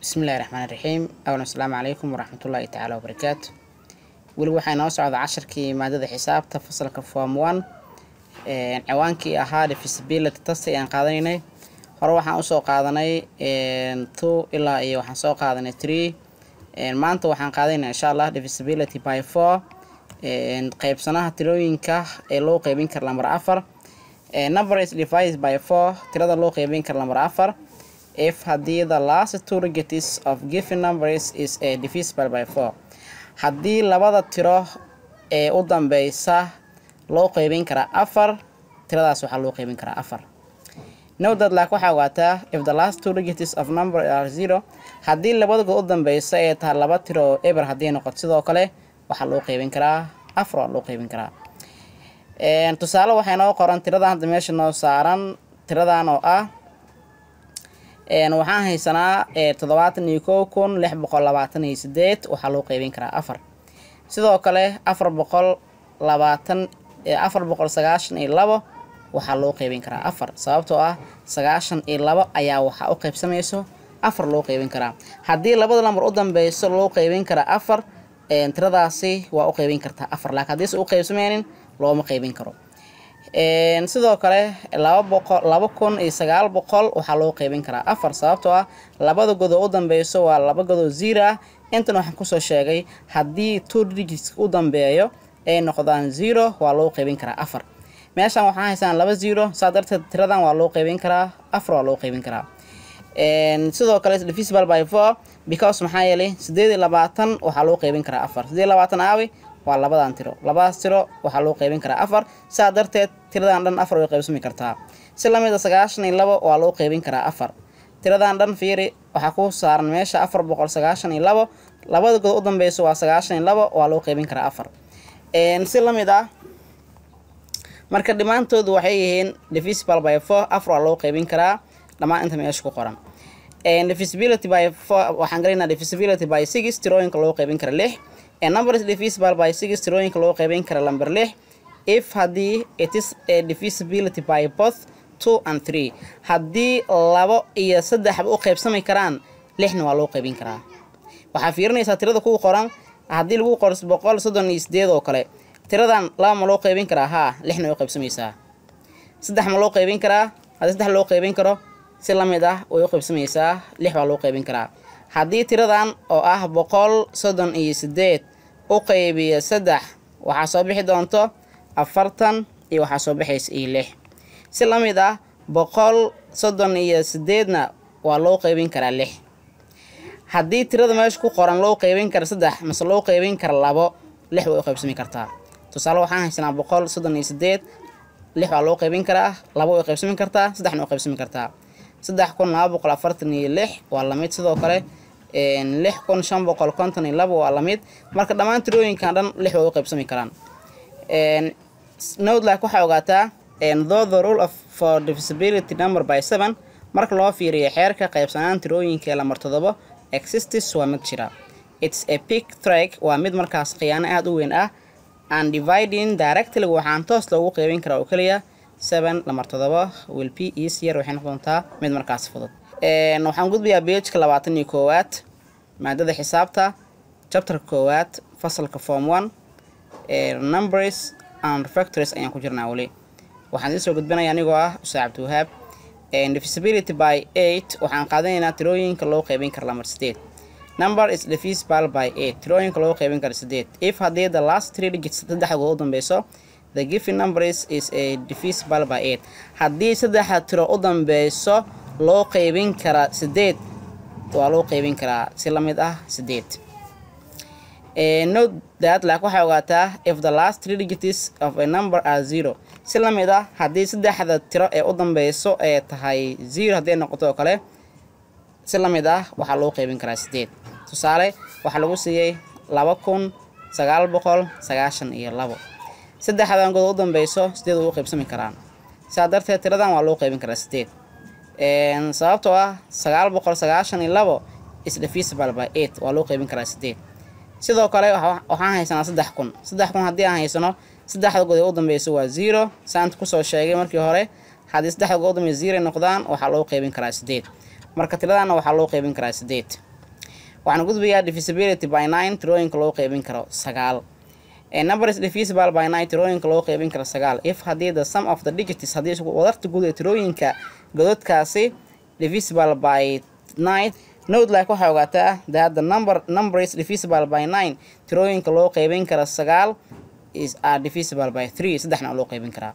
bismillahi raxmaan iraxiim awlan asalaamu calaykum waraxmatullaahi tacaala wabarakaatu weli waxaa inoo socda casharkii maadada xisaabta fasalka form one ciwaankii ahaa divisibility test ayaan qaadanaynay. Hore waxaan u soo qaadanay two ilaa iyo waxaan soo qaadanay three. Maanta waxaan qaadanaynaa insha allah divisibility by four. Qeybsanaha tirooyinka ee loo qeybin kara lambar afar. Number is divided by four tirada loo qeybin kara lambar afar if haddii the last two digits of given numbers is a divisible by four. Haddii labada tiro ee u dambeysa loo qeybin karaa afar tiradaas waxaa loo qeybin karaa afar. Nowdad laak waxaa ogaataa if the last two digits of number are zero haddii labadagood u dambeysa ee tahay laba tiro oo eber haddii noqoto sidoo kale waxaa loo qeybin karaa afar waa loo qeybin karaa tusaale waxay noo qoran tiradan hadda meesha noo saaran tiradan oo ah waxaan haysanaa toddobaatan iyo kow kun lix boqol labaatan iyo sideed waxaa loo qeybin karaa afar. Sidoo kale afar boqol labaatan afar boqol sagaashan iyo labo waxaa loo qeybin karaa afar. Sababtoo ah sagaashan iyo labo ayaa waxaa u qeybsamayso afar loo qeybin karaa. Haddii labada lambar u dambeyso loo qeybin karaa afar tiradaasi waa u qeybin kartaa afar. Laakiin haddiise u qeybsameynin looma qeybin karo sidoo kale laba kun iyo sagaal boqol waxaa loo qeybin karaa afar sababtoo ah labada godoo u dambeyso waa laba godoo zero ah. Intan waxaan ku soo sheegay haddii two u dambeeyo ay noqdaan zero waa loo qeybin karaa afar. Meeshan waxaan haysanaa laba zero saa darteed tiradan waa loo qeybin karaa afar waa loo qeybin karaa. Sidoo kale divisible by four because maxaa yeelay sideed iyo labaatan waxaa loo qeybin karaa afar. Sideed labaatan aawi waa labadan tiro. Labadaas tiro waxaa loo qeybin karaa afar saa darteed tiradan dhan afar way qeybsami kartaa. Si la mid a sagaashan iyo labo waa loo qeybin karaa afar. Tiradan dhan fiiri waxaa ku saaran meesha afar boqol sagaashan iyo labo. Labada god u dambeyso waa sagaashan iyo labo waa loo qeybin karaa afar. Si la mid ah marka dhammaantoodu waxay yihiin divisible by four afar waa loo qeybin karaa. Dhammaan inta meesha ku qoran. Divisibility by four waxaan galaynaa divisibility by six tirooyinka loo qeybin kara lix number is divisible by six tirooyinka loo qeybin kara lamber lix. If haddii it is a divisibility by both two and three haddii labo iyo saddexba u qeybsami karaan lixna waa loo qeybin karaa. Waxaa fiirinaysaa tirada kuu qoran haddii lagu qoro boqol soddon iyo sideed oo kale. Tiradan laba ma loo qeybin karaa haa lixna way u qeybsamaysaa. Saddex ma loo qeybin karaa haddii saddex loo qeybin karo si la mid ah way u qeybsamaysaa lix waa loo qeybin karaa. Haddii tiradan oo ah boqol soddon iyo sideed u qeybiya saddex waxaa soo bixi doonto afartan iyo waxaa soo bixaysa iyo lix. Si la mid ah boqol soddon iyo sideedna waa loo qeybin karaa lix. Haddii tirada meesha ku qoran loo qeybin kara saddex mase loo qeybin kara labo lix way u qeybsami kartaa. Tusaale waxaan haysanaa boqol soddon iyo sideed lix waa loo qeybin karaa labo way qeybsami kartaa saddexna way qeybsami kartaa. Saddex kun laba boqol afartan iyo lix waa la mid sidoo kale lix kun shan boqol konton iyo labo waa la mid marka dhammaan tirooyinkan dhan lix way u qeybsami karaan. Nowdlak waxaa ogaataa though the rule of for divisibility number by seven marka loo fiiriyo xeerka qeybsanaan tirooyinka lambar todobo existis waa mid jira. Its a big track waa mid markaas khiyaano aada u weyn ah and dividing directly waxaan toos loogu qeybin karaa oo keliya seven lambar todoba will p easier waxay noqon doontaa mid markaas fudud waxaan gudbayaa beejka labaatan iyo koowaad maadada xisaabta chapterka koowaad fasalka form one numbers and factories ayaan ku jirnaa weli. Waxaan idiin soo gudbinaya anigoo ah usaa cabdiwahaab divisibility by eight waxaan qaadanaynaa tirooyinka loo qeybin kara lambar sideed number is divisible by eight tirooyinka loo qeybin kara sideed if haddii the last three digits saddexda u dambeyso the given numbers is a divisible by eight. Haddii saddexda tiro u dambeyso loo qeybin kara sideed waa loo qeybin karaa si la mid ah sideed note that like waxay ogaataa if the last three digits of a number are zero si la mid ah haddii saddexda tiro ee u dambeyso ee tahay zero haddii noqoto oo kale si la mid ah waxaa loo qeybin karaa sideed tusaale waxaa lagu siiyey laba kun sagaal boqol sagaashan iyo labo. Saddexdan good u dambeyso sideed way u qeybsami karaan. Sidaa darteed tiradan waa loo qeybin karaa sideed sababtoo ah sagaal boqol sagaashan iyo labo is divisible by eight waa loo qeybin karaa sideed. Sidoo kale waxaan haysanaa saddex kun. Saddex kun haddii aan haysano saddexda god u dambeyso waa zero. Saanta ku soo sheegay markii hore haddii saddexda god u dambeyso zero noqdaan waxaa loo qeybin karaa sideed. Marka tiradana waxaa loo qeybin karaa sideed. Waxaan gudbayaa divisibility by nine tirooyinka loo qeybin karo sagaal. Number is divisible by nine tirooyinka loo qeybin karo sagaal. If haddii the sum of the digits haddii wadarta guud ee tirooyinka gododkaasi divisible by nine. Note like waxay ogaataa that the number number is divisible by nine. Tirooyinka loo qeybin kara sagaal are divisible by three. Saddexna loo qeybin karaa.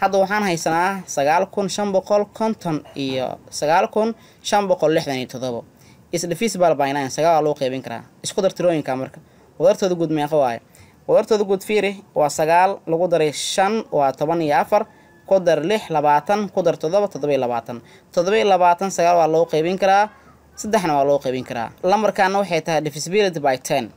Hadda waxaan haysanaa sagaal kun shan boqol konton iyo sagaal kun shan boqol lixdan iyo todobo is divisible by nine. Sagaal loo qeybin karaa. Isku dar tirooyinka marka. Wadartooda guud meeqa waaye. Wadartooda guud fiiri waa sagaal. Lagu daray shan waa toban iyo afar ku dar lix labaatan ku dar todoba toddoba labaatan. Toddoba iyo labaatan sagaal waa loo qeybin karaa saddexna waa loo qeybin karaa. Lambarkaana waxay tahay divisibility by ten.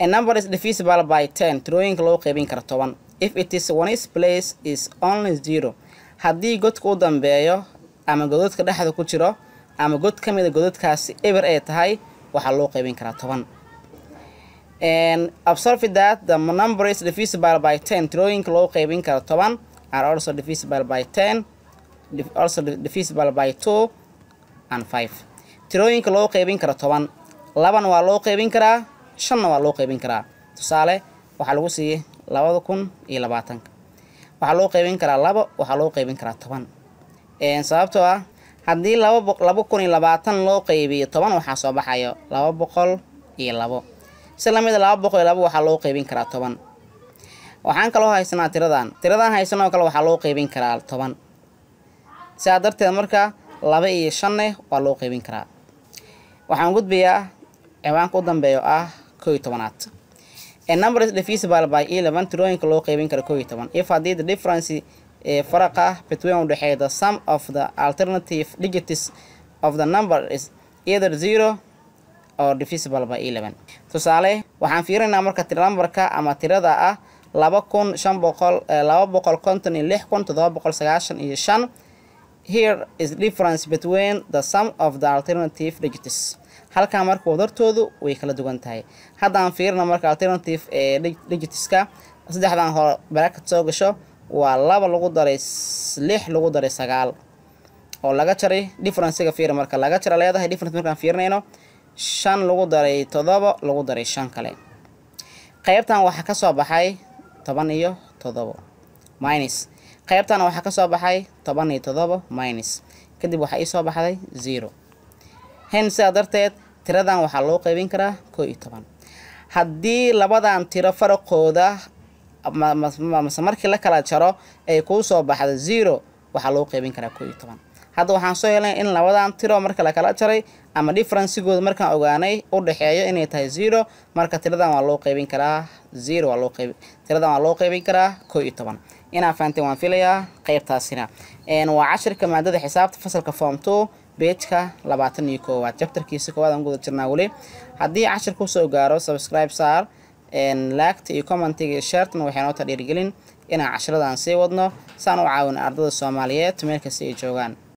A number is divisible by ten tirooyinka loo qeybin kara toban. If it is one place is only zero. Haddii godka u dambeeyo ama gododka dhexda ku jiro ama god ka mida gododkaasi eber ay tahay waxaa loo qeybin karaa toban. Observe that the number is divisible by ten tirooyinka loo qeybin kara toban are also divisible by ten also divisible by two and five. Tirooyinka loo qeybin kara toban labana waa loo qeybin karaa shanna waa loo qeybin karaa. Tusaale waxaa lagu siiyey labada kun iyo labaatanka. Waxaa loo qeybin karaa labo waxaa loo qeybin karaa toban. Sababtoo ah haddii laba kun iyo labaatan loo qeybiyo toban waxaa soo baxayo laba boqol iyo labo. Si lamida laba boqol iyo labo waxaa loo qeybin karaa toban waxaan kaloo haysanaa tiradan. Tiradan haysanoo kale waxaa loo qeybin karaa toban. Sidaa darteed marka laba iyo shanne waa loo qeybin karaa. Waxaan gudbayaa ciwaanka u dambeeyo ah koo iyo tobanaad. A number is divisible by eleven tirooyinka loo qeybin karo koo iyo toban. If haddii the difference ee faraqa between udhexeeya the sum of the alternative digits of the number is either zero or divisible by eleven. Tusaale waxaan fiirinaynaa marka tira ama tirada ah laba kun shan boqol laba boqol konton lix kun toddoba boqol sagaashan iyo shan here is difference between the sum of the alternative digits halkaa marka wadartoodu way kala duwan tahay haddaan fiirina marka alternative ee digitska saddexdan hore barakat soo gasho waa laba lagu daray lix lagu daray sagaal. Oo laga jaray differencega fiiri marka laga jara leedahay difference markaan fiirinayno shan lagu daray todobo lagu daray shan kale. Qeybtan waxaa ka soo baxay toban iyo todobo minus. Qeybtan waxaa ka soo baxay toban iyo todobo minus. Kadib waxaa ii soo baxday zero. Hen sidaa darteed tiradan waxaa loo qeybin karaa koo iyo toban. Haddii labadan tiro faraqooda mase markii la kala jaro ay kuu soo baxda zero waxaa loo qeybin karaa koo iyo toban hadda waxaan soo helnay in labadan tiro marka lakala jaray ama differencigooda markaan ogaanay u dhexeeyo inay tahay zero marka tiradan waa loo qeybin karaa zero tiradan waa loo qeybin karaa koo iyo toban. Inaa fahanteen waan filayaa qeybtaasina waa cashirka maadada xisaabta fasalka form two beejka labaatan iyo koowaad. Jabtarkiisa koowaad aan guda jirnaa weli. Haddii cashir ku soo gaaro subscribe saar laagta iyo commentiga iyo sheertana waxay noo ta dhiirigelin inaan cashiradan sii wadno saan u caawina ardada soomaaliyeed meel kasta ay joogaan